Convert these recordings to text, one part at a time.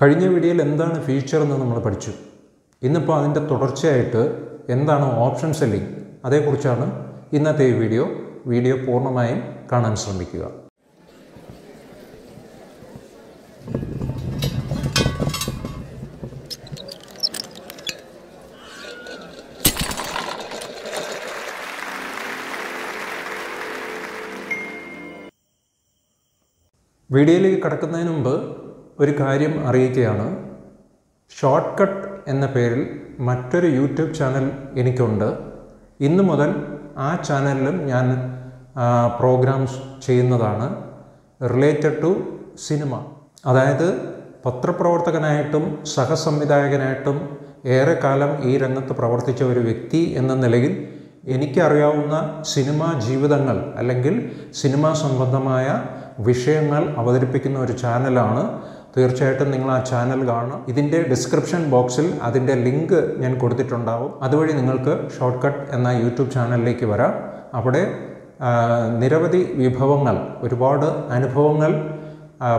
കഴിഞ്ഞ വീഡിയോയിൽ എന്താണ് ഫീച്ചർ എന്ന് നമ്മൾ പഠിച്ചു. ഇന്നിപ്പോൾ അതിന്റെ തുടർച്ചയായിട്ട് എന്താണ് ഓപ്ഷൻ സെല്ലിംഗ് അതേക്കുറിച്ചാണ് ഇന്നത്തെ ഈ വീഡിയോ വീഡിയോ പൂർണമായും കാണാൻ ശ്രമിക്കുക. വീഡിയോയിലേക്ക് കടക്കുന്നതിന് മുമ്പ് ഒരു കാര്യം അറിയിക്കുകയാണ് ഷോർട്ട് കട്ട് എന്ന പേരിൽ മറ്റൊരു യൂട്യൂബ് ചാനൽ എനിക്കുണ്ട്. ഇന്നു മുതൽ ആ ചാനലിലും ഞാൻ പ്രോഗ്രാംസ് ചെയ്യുന്നതാണ്. Related to cinema. അതായത് പത്രപ്രവർത്തകനായിട്ടും സഹസംവിധായകനായിട്ടും ഏറെക്കാലം ഈ രംഗത്ത് പ്രവർത്തിച്ച ഒരു വ്യക്തി എന്ന നിലയിൽ എനിക്കറിയാവുന്ന സിനിമാ ജീവിതങ്ങൾ അല്ലെങ്കിൽ സിനിമാ സംബന്ധമായ വിഷയങ്ങൾ അവതരിപ്പിക്കുന്ന ഒരു ചാനലാണ് തീർച്ചയായിട്ടും നിങ്ങൾ ആ ചാനൽ കാണണം. ഇതിന്റെ ഡിസ്ക്രിപ്ഷൻ ബോക്സിൽ അതിന്റെ ലിങ്ക് ഞാൻ കൊടുത്തിട്ടുണ്ടാവും. അതുവഴി നിങ്ങൾക്ക് ഷോർട്ട് കട്ട് എന്ന യൂട്യൂബ് ചാനലിലേക്ക് വരാം. അവിടെ നിരവധി വിഭവങ്ങൾ ഒരുപാട് അനുഭവങ്ങൾ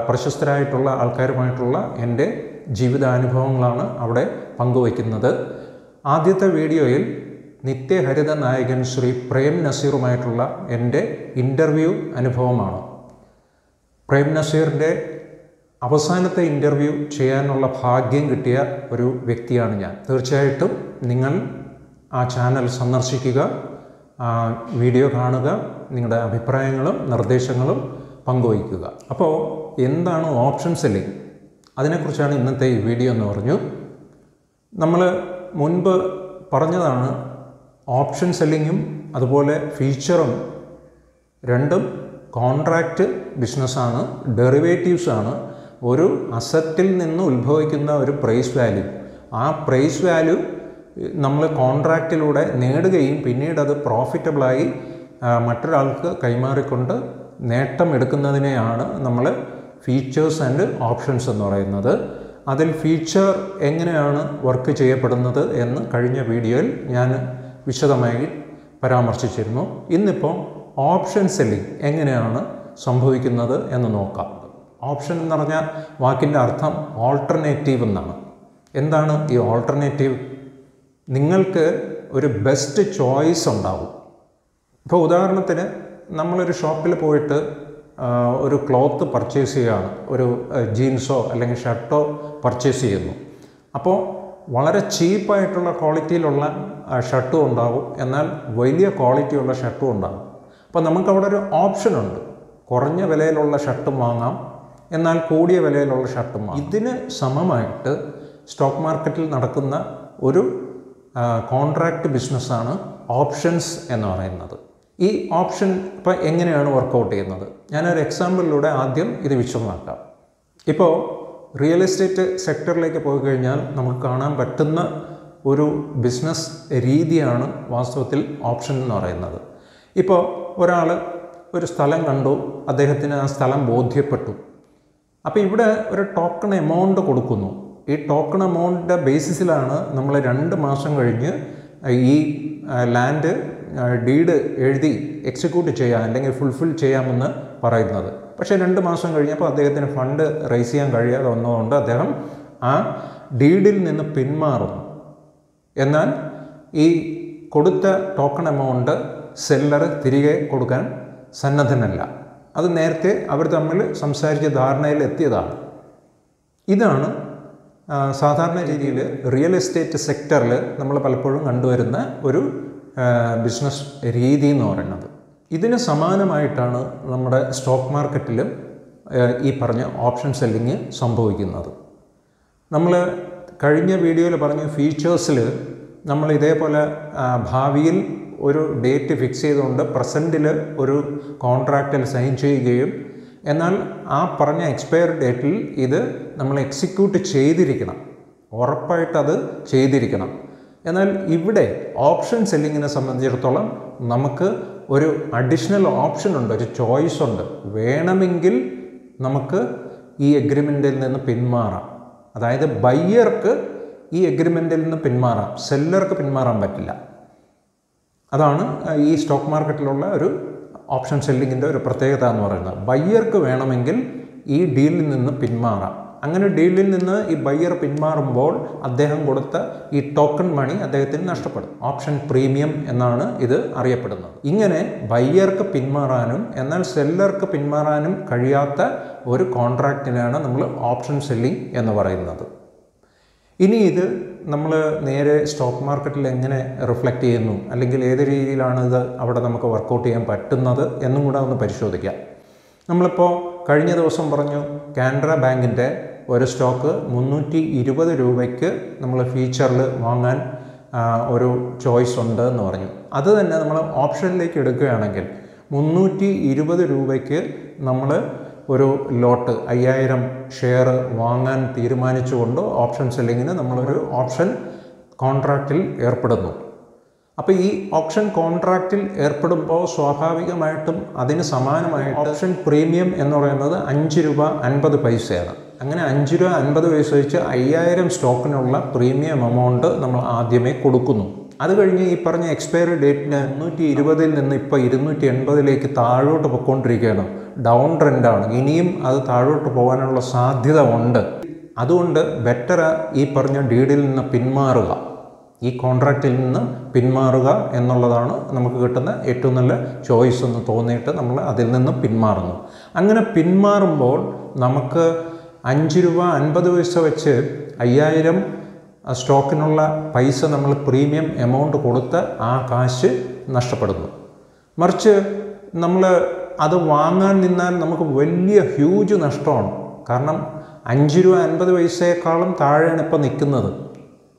പ്രശസ്തരായിട്ടുള്ള ആൾക്കാരുമായിട്ടുള്ള എന്റെ ജീവിതാനുഭവങ്ങളാണ് അവിടെ പങ്കുവയ്ക്കുന്നത്. ആദ്യത്തെ വീഡിയോയിൽ നിത്യഹരിത നായകൻ ശ്രീ പ്രേം നസീറുമായിട്ടുള്ള എന്റെ ഇന്റർവ്യൂ അനുഭവമാണ്. പ്രേം നസീറിന്റെ അവസാനത്തെ ഇന്റർവ്യൂ ചെയ്യാനുള്ള ഭാഗ്യം കിട്ടിയ ഒരു വ്യക്തിയാണ് ഞാൻ. തീർച്ചയായിട്ടും നിങ്ങൾ ആ ചാനൽ സന്ദർശിക്കുക വീഡിയോ കാണുക നിങ്ങളുടെ അഭിപ്രായങ്ങളും നിർദ്ദേശങ്ങളും പങ്കുവയ്ക്കുക. അപ്പോൾ എന്താണ് ഓപ്ഷൻ സെല്ലിംഗ് അതിനെക്കുറിച്ചാണ് ഇന്നത്തെ ഈ വീഡിയോ എന്ന് പറഞ്ഞു. നമ്മൾ മുൻപ് പറഞ്ഞതാണ് ഓപ്ഷൻ സെല്ലിങ്ങും അതുപോലെ ഫീച്ചറും രണ്ടും കോൺട്രാക്റ്റ് ബിസിനസ്സാണ് ഡെറിവേറ്റീവ്സ് ആണ്. ഒരു അസറ്റിൽ നിന്ന് ഉത്ഭവിക്കുന്ന ഒരു പ്രൈസ് വാല്യൂ. ആ പ്രൈസ് വാല്യൂ നമ്മൾ കോൺട്രാക്റ്റിലൂടെ നേടുകയും പിന്നീട് അത് പ്രോഫിറ്റബിളായി മറ്റൊരാൾക്ക് കൈമാറിക്കൊണ്ട് നേട്ടം എടുക്കുന്നതിനെയാണ് നമ്മൾ ഫീച്ചേഴ്സ് ആൻഡ് ഓപ്ഷൻസ് എന്ന് പറയുന്നത്. അതിൽ ഫീച്ചർ എങ്ങനെയാണ് വർക്ക് ചെയ്യപ്പെടുന്നത് എന്ന് കഴിഞ്ഞ വീഡിയോയിൽ ഞാൻ വിശദമായി പരാമർശിച്ചിരുന്നു. ഇന്നിപ്പോൾ ഓപ്ഷൻ സെല്ലിംഗ് എങ്ങനെയാണ് സംഭവിക്കുന്നത് എന്ന് നോക്കാം. ഓപ്ഷൻ എന്ന് പറഞ്ഞാൽ വാക്കിന്റെ അർത്ഥം ഓൾട്ടർനേറ്റീവ് എന്നാണ്. എന്താണ് ഈ ഓൾട്ടർനേറ്റീവ് നിങ്ങൾക്ക് ഒരു ബെസ്റ്റ് ചോയ്സ് ഉണ്ടാവും. ഇപ്പോൾ ഉദാഹരണത്തിന് നമ്മളൊരു ഷോപ്പിൽ പോയിട്ട് ഒരു ക്ലോത്ത് പർച്ചേസ് ചെയ്യുകയാണ്. ഒരു ജീൻസോ അല്ലെങ്കിൽ ഷർട്ടോ പർച്ചേസ് ചെയ്യുന്നു. അപ്പോൾ വളരെ ചീപ്പായിട്ടുള്ള ക്വാളിറ്റിയിലുള്ള ഷർട്ടും ഉണ്ടാകും എന്നാൽ വലിയ ക്വാളിറ്റിയുള്ള ഷർട്ടും ഉണ്ടാകും അപ്പോൾ നമുക്കവിടെ ഒരു ഓപ്ഷൻ ഉണ്ട്. കുറഞ്ഞ വിലയിലുള്ള ഷർട്ടും വാങ്ങാം. എന്നാൽ കൂടിയ വിലയിലുള്ള ഷർട്ടും ഇതിന് സമമായിട്ട് സ്റ്റോക്ക് മാർക്കറ്റിൽ നടക്കുന്ന ഒരു കോൺട്രാക്റ്റ് ബിസിനസ്സാണ് ഓപ്ഷൻസ് എന്ന് പറയുന്നത്. ഈ ഓപ്ഷൻ ഇപ്പം എങ്ങനെയാണ് വർക്കൗട്ട് ചെയ്യുന്നത്? ഞാനൊരു എക്സാമ്പിളിലൂടെ ആദ്യം ഇത് വിശദമാക്കാം. ഇപ്പോൾ റിയൽ എസ്റ്റേറ്റ് സെക്ടറിലേക്ക് പോയി കഴിഞ്ഞാൽ നമുക്ക് കാണാൻ പറ്റുന്ന ഒരു ബിസിനസ് രീതിയാണ് വാസ്തവത്തിൽ ഓപ്ഷൻ എന്ന് പറയുന്നത്. ഇപ്പോൾ ഒരാൾ ഒരു സ്ഥലം കണ്ടു അദ്ദേഹത്തിന് ആ സ്ഥലം ബോധ്യപ്പെട്ടു. അപ്പോൾ ഇവിടെ ഒരു ടോക്കൺ എമൗണ്ട് കൊടുക്കുന്നു. ഈ ടോക്കൺ എമൗണ്ടിന്റെ ബേസിസിലാണ് നമ്മൾ രണ്ട് മാസം കഴിഞ്ഞ് ഈ ലാൻഡ് ഡീഡ് എഴുതി എക്സിക്യൂട്ട് ചെയ്യാം അല്ലെങ്കിൽ ഫുൾഫിൽ ചെയ്യാമെന്ന് പറയുന്നത്. പക്ഷേ രണ്ട് മാസം കഴിഞ്ഞപ്പോൾ അദ്ദേഹത്തിന് ഫണ്ട് റേസ് ചെയ്യാൻ കഴിയാതെ വന്നതുകൊണ്ട് അദ്ദേഹം ആ ഡീഡിൽ നിന്ന് പിന്മാറുന്നു. എന്നാൽ ഈ കൊടുത്ത ടോക്കൺ എമൗണ്ട് സെല്ലർ തിരികെ കൊടുക്കാൻ സന്നദ്ധനല്ല. അത് നേരത്തെ അവർ തമ്മിൽ സംസാരിച്ച ധാരണയിൽ എത്തിയതാണ്. ഇതാണ് സാധാരണ രീതിയിൽ റിയൽ എസ്റ്റേറ്റ് സെക്ടറിൽ നമ്മൾ പലപ്പോഴും കണ്ടുവരുന്ന ഒരു ബിസിനസ് രീതി എന്ന് പറയുന്നത്. ഇതിന് സമാനമായിട്ടാണ് നമ്മുടെ സ്റ്റോക്ക് മാർക്കറ്റിലും ഈ പറഞ്ഞ ഓപ്ഷൻ സെല്ലിങ് സംഭവിക്കുന്നത്. നമ്മൾ കഴിഞ്ഞ വീഡിയോയിൽ പറഞ്ഞ ഫീച്ചേഴ്സിൽ നമ്മൾ ഇതേപോലെ ഭാവിയിൽ ഒരു ഡേറ്റ് ഫിക്സ് ചെയ്തുകൊണ്ട് പ്രസന്റിൽ ഒരു കോൺട്രാക്റ്റിൽ സൈൻ ചെയ്യുകയും എന്നാൽ ആ പറഞ്ഞ എക്സ്പയർ ഡേറ്റിൽ ഇത് നമ്മൾ എക്സിക്യൂട്ട് ചെയ്തിരിക്കണം. ഉറപ്പായിട്ടത് ചെയ്തിരിക്കണം. എന്നാൽ ഇവിടെ ഓപ്ഷൻ സെല്ലിങ്ങിനെ സംബന്ധിച്ചിടത്തോളം നമുക്ക് ഒരു അഡീഷണൽ ഓപ്ഷൻ ഉണ്ട് ഒരു ചോയ്സ് ഉണ്ട്. വേണമെങ്കിൽ നമുക്ക് ഈ എഗ്രിമെന്റിൽ നിന്ന് പിന്മാറാം. അതായത് ബയ്യർക്ക് ഈ എഗ്രിമെന്റിൽ നിന്ന് പിന്മാറാം. സെല്ലർക്ക് പിന്മാറാൻ പറ്റില്ല. അതാണ് ഈ സ്റ്റോക്ക് മാർക്കറ്റിലുള്ള ഒരു ഓപ്ഷൻ സെല്ലിങ്ങിന്റെ ഒരു പ്രത്യേകത എന്ന് പറയുന്നത്. ബയ്യർക്ക് വേണമെങ്കിൽ ഈ ഡീലിൽ നിന്ന് പിന്മാറാം. അങ്ങനെ ഡീലിൽ നിന്ന് ഈ ബയ്യർ പിന്മാറുമ്പോൾ അദ്ദേഹം കൊടുത്ത ഈ ടോക്കൺ മണി അദ്ദേഹത്തിന് നഷ്ടപ്പെടും. ഓപ്ഷൻ പ്രീമിയം എന്നാണ് ഇത് അറിയപ്പെടുന്നത്. ഇങ്ങനെ ബയ്യർക്ക് പിന്മാറാനും എന്നാൽ സെല്ലർക്ക് പിന്മാറാനും കഴിയാത്ത ഒരു കോൺട്രാക്റ്റിനാണ് നമ്മൾ ഓപ്ഷൻ സെല്ലിംഗ് എന്ന് പറയുന്നത്. ഇനി ഇത് നമ്മൾ നേരെ സ്റ്റോക്ക് മാർക്കറ്റിൽ എങ്ങനെ റിഫ്ലക്റ്റ് ചെയ്യുന്നു? അല്ലെങ്കിൽ ഏത് രീതിയിലാണ് ഇത് അവിടെ നമുക്ക് വർക്കൗട്ട് ചെയ്യാൻ പറ്റുന്നത് എന്നും കൂടെ ഒന്ന് പരിശോധിക്കാം. നമ്മളിപ്പോൾ കഴിഞ്ഞ ദിവസം പറഞ്ഞു കാനറ ബാങ്കിന്റെ ഒരു സ്റ്റോക്ക് മുന്നൂറ്റി ഇരുപത് രൂപയ്ക്ക് നമ്മൾ ഫ്യൂച്ചറിൽ വാങ്ങാൻ ഒരു ചോയ്സ് ഉണ്ട് എന്ന് പറഞ്ഞു. അത് തന്നെ നമ്മൾ ഓപ്ഷനിലേക്ക് എടുക്കുകയാണെങ്കിൽ മുന്നൂറ്റി ഇരുപത് രൂപയ്ക്ക് നമ്മൾ ഒരു ലോട്ട് അയ്യായിരം ഷെയർ വാങ്ങാൻ തീരുമാനിച്ചുകൊണ്ട് ഓപ്ഷൻ സെല്ലിങ്ങിന് നമ്മളൊരു ഓപ്ഷൻ കോൺട്രാക്റ്റിൽ ഏർപ്പെടുന്നു. അപ്പോൾ ഈ ഓപ്ഷൻ കോൺട്രാക്റ്റിൽ ഏർപ്പെടുമ്പോൾ സ്വാഭാവികമായിട്ടും അതിന് സമാനമായിട്ട് ഓപ്ഷൻ പ്രീമിയം എന്ന് പറയുന്നത് അഞ്ച് രൂപ അൻപത് പൈസയാണ്. അങ്ങനെ അഞ്ച് രൂപ അൻപത് പൈസ വെച്ച് അയ്യായിരം സ്റ്റോക്കിനുള്ള പ്രീമിയം എമൗണ്ട് നമ്മൾ ആദ്യമേ കൊടുക്കുന്നു. അത് കഴിഞ്ഞ് ഈ പറഞ്ഞ എക്സ്പയറി ഡേറ്റിന് എണ്ണൂറ്റി ഇരുപതിൽ നിന്ന് ഇപ്പോൾ ഇരുന്നൂറ്റി എൺപതിലേക്ക് താഴോട്ട് പൊയ്ക്കൊണ്ടിരിക്കുകയാണ്. ഡൗൺ ട്രെൻഡാണ് ഇനിയും അത് താഴോട്ട് പോകാനുള്ള സാധ്യത ഉണ്ട്. അതുകൊണ്ട് ബെറ്റർ ഈ പറഞ്ഞ ഡീഡിൽ നിന്ന് പിന്മാറുക. ഈ കോൺട്രാക്റ്റിൽ നിന്ന് പിന്മാറുക എന്നുള്ളതാണ് നമുക്ക് കിട്ടുന്ന ഏറ്റവും നല്ല ചോയ്സ് എന്ന് തോന്നിയിട്ട് നമ്മൾ അതിൽ നിന്ന് പിന്മാറുന്നു. അങ്ങനെ പിന്മാറുമ്പോൾ നമുക്ക് അഞ്ച് രൂപ അൻപത് പൈസ വെച്ച് അയ്യായിരം സ്റ്റോക്കിനുള്ള പൈസ നമ്മൾ പ്രീമിയം എമൗണ്ട് കൊടുത്ത് ആ കാശ് നഷ്ടപ്പെടുന്നു. മറിച്ച് നമ്മൾ അത് വാങ്ങാൻ നിന്നാൽ നമുക്ക് വലിയ ഹ്യൂജ് നഷ്ടമാണ്. കാരണം അഞ്ച് രൂപ അൻപത് പൈസയേക്കാളും താഴെയാണ് ഇപ്പോൾ നിൽക്കുന്നത്.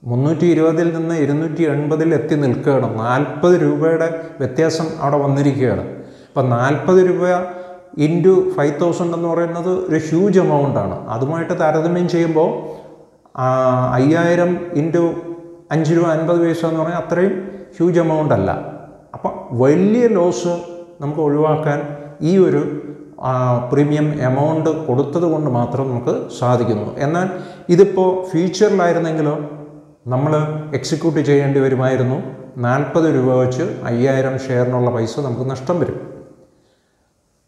മുന്നൂറ്റി ഇരുപതിൽ നിന്ന് ഇരുന്നൂറ്റി എൺപതിൽ എത്തി നിൽക്കുകയാണ്. നാൽപ്പത് രൂപയുടെ വ്യത്യാസം അവിടെ വന്നിരിക്കുകയാണ്. അപ്പം നാൽപ്പത് രൂപ ഇന്റു ഫൈവ് തൗസൻഡ് എന്ന് പറയുന്നത് ഒരു ഹ്യൂജ് എമൗണ്ടാണ്. അതുമായിട്ട് താരതമ്യം ചെയ്യുമ്പോൾ ആ, അയ്യായിരം ഇന്റു അഞ്ച് രൂപ അൻപത് പൈസ എന്ന് പറഞ്ഞാൽ അത്രയും ഹ്യൂജ് എമൗണ്ട് അല്ല. അപ്പം വലിയ ലോസ് നമുക്ക് ഒഴിവാക്കാൻ ഈ ഒരു പ്രീമിയം എമൗണ്ട് കൊടുത്തത് കൊണ്ട് മാത്രം നമുക്ക് സാധിക്കുന്നു. എന്നാൽ ഇതിപ്പോൾ ഫ്യൂച്ചറിലായിരുന്നെങ്കിലോ നമ്മൾ എക്സിക്യൂട്ട് ചെയ്യേണ്ടി വരുമായിരുന്നു. നാൽപ്പത് രൂപ വെച്ച് അയ്യായിരം ഷെയറിനുള്ള പൈസ നമുക്ക് നഷ്ടം വരും.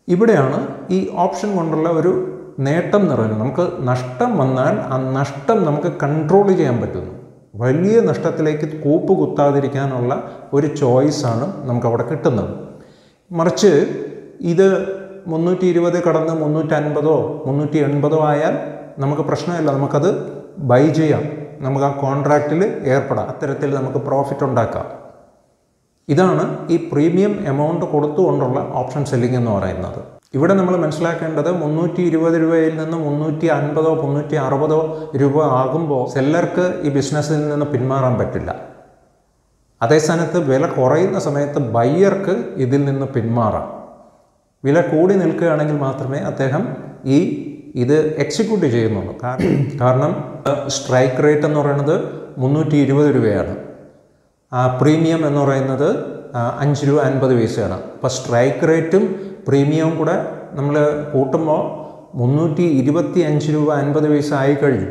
ഇവിടെയാണ് ഈ ഓപ്ഷൻ കൊണ്ടുള്ള ഒരു നേട്ടം പറയുന്നത് നമുക്ക് നഷ്ടം വന്നാൽ ആ നഷ്ടം നമുക്ക് കൺട്രോൾ ചെയ്യാൻ പറ്റുന്നു. വലിയ നഷ്ടത്തിലേക്ക് കൂപ്പ് കുത്താതിരിക്കാനുള്ള ഒരു ചോയ്സാണ് നമുക്ക് അവിടെ കിട്ടുന്നത്. മറിച്ച് ഇത് മുന്നൂറ്റി ഇരുപത് കടന്ന് മുന്നൂറ്റി അൻപതോ മുന്നൂറ്റി എൺപതോ ആയാൽ നമുക്ക് പ്രശ്നമില്ല. നമുക്കത് ബൈ ചെയ്യാം. നമുക്ക് ആ കോൺട്രാക്റ്റിൽ ഏർപ്പെടാം. അത്തരത്തിൽ നമുക്ക് പ്രോഫിറ്റ് ഉണ്ടാക്കാം. ഇതാണ് ഈ പ്രീമിയം എമൗണ്ട് കൊടുത്തുകൊണ്ടുള്ള ഓപ്ഷൻ സെല്ലിംഗ് എന്ന് പറയുന്നത്. ഇവിടെ നമ്മൾ മനസ്സിലാക്കേണ്ടത് മുന്നൂറ്റി ഇരുപത് രൂപയിൽ നിന്ന് മുന്നൂറ്റി അൻപതോ മുന്നൂറ്റി അറുപതോ രൂപ ആകുമ്പോൾ സെല്ലർക്ക് ഈ ബിസിനസ്സിൽ നിന്ന് പിന്മാറാൻ പറ്റില്ല. അതേ സ്ഥാനത്ത് വില കുറയുന്ന സമയത്ത് ബയ്യർക്ക് ഇതിൽ നിന്ന് പിന്മാറാം. വില കൂടി നിൽക്കുകയാണെങ്കിൽ മാത്രമേ അദ്ദേഹം ഈ ഇത് എക്സിക്യൂട്ട് ചെയ്യുന്നുള്ളൂ. കാരണം സ്ട്രൈക്ക് റേറ്റ് എന്ന് പറയുന്നത് മുന്നൂറ്റി ഇരുപത് രൂപയാണ് പ്രീമിയം എന്ന് പറയുന്നത് അഞ്ച് രൂപ അൻപത് പൈസയാണ്. അപ്പോൾ സ്ട്രൈക്ക് റേറ്റും പ്രീമിയവും കൂടെ നമ്മൾ കൂട്ടുമ്പോൾ മുന്നൂറ്റി ഇരുപത്തി അഞ്ച് രൂപ അൻപത് പൈസ ആയി കഴിഞ്ഞു.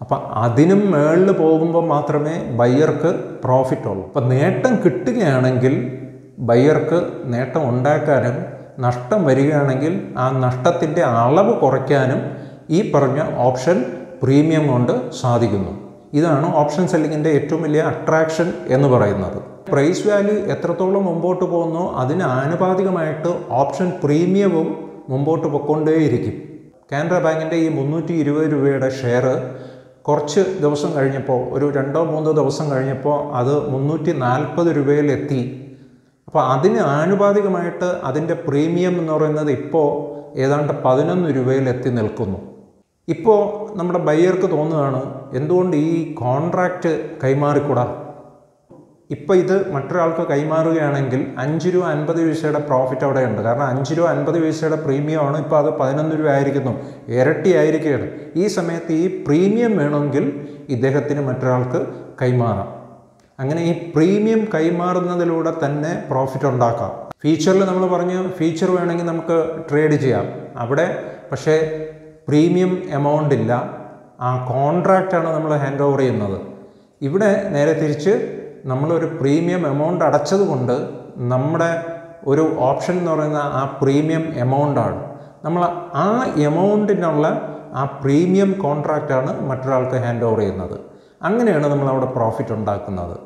അപ്പം അതിനും മേളിൽ പോകുമ്പോൾ മാത്രമേ ബയ്യർക്ക് പ്രോഫിറ്റ് ഉള്ളൂ. അപ്പം നേട്ടം കിട്ടുകയാണെങ്കിൽ ബയ്യർക്ക് നേട്ടം ഉണ്ടാക്കാനും നഷ്ടം വരികയാണെങ്കിൽ ആ നഷ്ടത്തിന്റെ അളവ് കുറയ്ക്കാനും ഈ പറഞ്ഞ ഓപ്ഷൻ പ്രീമിയം കൊണ്ട് സാധിക്കുന്നു. ഇതാണ് ഓപ്ഷൻ സെല്ലിങ്ങിന്റെ ഏറ്റവും വലിയ അട്രാക്ഷൻ എന്ന് പറയുന്നത്. പ്രൈസ് വാല്യൂ എത്രത്തോളം മുമ്പോട്ട് പോകുന്നോ അതിന് ആനുപാതികമായിട്ട് ഓപ്ഷൻ പ്രീമിയവും മുമ്പോട്ട് പൊക്കൊണ്ടേയിരിക്കും കാനറ ബാങ്കിന്റെ ഈ മുന്നൂറ്റി ഇരുപത് രൂപയുടെ ഷെയർ കുറച്ച് ദിവസം കഴിഞ്ഞപ്പോൾ ഒരു രണ്ടോ മൂന്നോ ദിവസം കഴിഞ്ഞപ്പോൾ അത് മുന്നൂറ്റി നാൽപ്പത് രൂപയിലെത്തി. അപ്പോൾ അതിന് ആനുപാതികമായിട്ട് അതിന്റെ പ്രീമിയം എന്ന് പറയുന്നത് ഇപ്പോൾ ഏതാണ്ട് പതിനൊന്ന് രൂപയിൽ എത്തി നിൽക്കുന്നു. ഇപ്പോൾ നമ്മുടെ ബയ്യർക്ക് തോന്നുകയാണ് എന്തുകൊണ്ട് ഈ കോൺട്രാക്റ്റ് കൈമാറിക്കൂടാ? ഇപ്പോൾ ഇത് മറ്റൊരാൾക്ക് കൈമാറുകയാണെങ്കിൽ അഞ്ച് രൂപ അൻപത് പൈസയുടെ പ്രോഫിറ്റ് അവിടെയുണ്ട്. കാരണം അഞ്ച് രൂപ അൻപത് പൈസയുടെ പ്രീമിയമാണ് ഇപ്പോൾ അത് പതിനൊന്ന് രൂപ ആയിരിക്കുന്നു. ഇരട്ടി ആയിരിക്കുകയാണ്. ഈ സമയത്ത് ഈ പ്രീമിയം വേണമെങ്കിൽ ഇദ്ദേഹത്തിന് മറ്റൊരാൾക്ക് കൈമാറാം. അങ്ങനെ ഈ പ്രീമിയം കൈമാറുന്നതിലൂടെ തന്നെ പ്രോഫിറ്റ് ഉണ്ടാക്കാം. ഫീച്ചറിൽ നമ്മൾ പറഞ്ഞു ഫീച്ചർ വേണമെങ്കിൽ നമുക്ക് ട്രേഡ് ചെയ്യാം. അവിടെ പക്ഷേ പ്രീമിയം എമൗണ്ട് ഇല്ല. ആ കോൺട്രാക്റ്റാണ് നമ്മൾ ഹാൻഡ് ഓവർ ചെയ്യുന്നത്. ഇവിടെ നേരെ തിരിച്ച് നമ്മളൊരു പ്രീമിയം എമൗണ്ട് അടച്ചതുകൊണ്ട് നമ്മുടെ ഒരു ഓപ്ഷൻ എന്ന് പറയുന്ന ആ പ്രീമിയം എമൗണ്ടാണ് നമ്മൾ ആ എമൗണ്ടിനുള്ള ആ പ്രീമിയം കോൺട്രാക്റ്റാണ് മറ്റൊരാൾക്ക് ഹാൻഡ് ഓവർ ചെയ്യുന്നത്. അങ്ങനെയാണ് നമ്മൾ അവിടെ പ്രോഫിറ്റ് ഉണ്ടാക്കുന്നത്.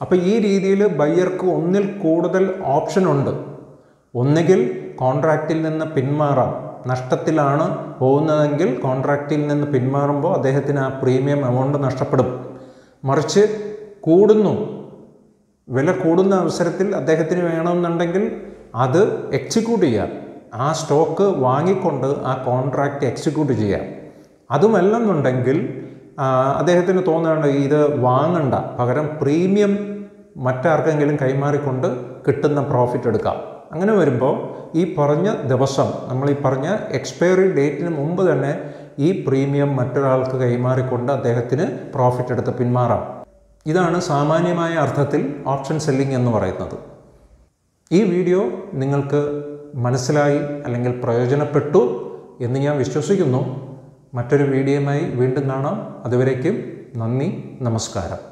അപ്പോൾ ഈ രീതിയിൽ ബയ്യർക്ക് ഒന്നിൽ കൂടുതൽ ഓപ്ഷൻ ഉണ്ട്. ഒന്നുകിൽ കോൺട്രാക്റ്റിൽ നിന്ന് പിന്മാറാം. നഷ്ടത്തിലാണ് പോകുന്നതെങ്കിൽ കോൺട്രാക്റ്റിൽ നിന്ന് പിന്മാറുമ്പോൾ അദ്ദേഹത്തിന് ആ പ്രീമിയം എമൗണ്ട് നഷ്ടപ്പെടും. മറിച്ച് കൂടുന്നു. വില കൂടുന്ന അവസരത്തിൽ അദ്ദേഹത്തിന് വേണമെന്നുണ്ടെങ്കിൽ അത് എക്സിക്യൂട്ട് ചെയ്യാം. ആ സ്റ്റോക്ക് വാങ്ങിക്കൊണ്ട് ആ കോൺട്രാക്റ്റ് എക്സിക്യൂട്ട് ചെയ്യാം. അതുമല്ലെന്നുണ്ടെങ്കിൽ അദ്ദേഹത്തിന് തോന്നുകയാണ് ഇത് വാങ്ങണ്ട. പകരം പ്രീമിയം മറ്റാർക്കെങ്കിലും കൈമാറിക്കൊണ്ട് കിട്ടുന്ന പ്രോഫിറ്റ് എടുക്കാം. അങ്ങനെ വരുമ്പോൾ ഈ പറഞ്ഞ ദിവസം നമ്മൾ ഈ പറഞ്ഞ എക്സ്പയറി ഡേറ്റിന് മുമ്പ് തന്നെ ഈ പ്രീമിയം മറ്റൊരാൾക്ക് കൈമാറിക്കൊണ്ട് അദ്ദേഹത്തിന് പ്രോഫിറ്റ് എടുത്ത് പിന്മാറാം. ഇതാണ് സാമാന്യമായ അർത്ഥത്തിൽ ഓപ്ഷൻ സെല്ലിംഗ് എന്ന് പറയുന്നത്. ഈ വീഡിയോ നിങ്ങൾക്ക് മനസ്സിലായി അല്ലെങ്കിൽ പ്രയോജനപ്പെട്ടു എന്ന് ഞാൻ വിശ്വസിക്കുന്നു. മറ്റൊരു വീഡിയോയുമായി വീണ്ടും കാണാം. അതുവരേക്കും നന്ദി നമസ്കാരം.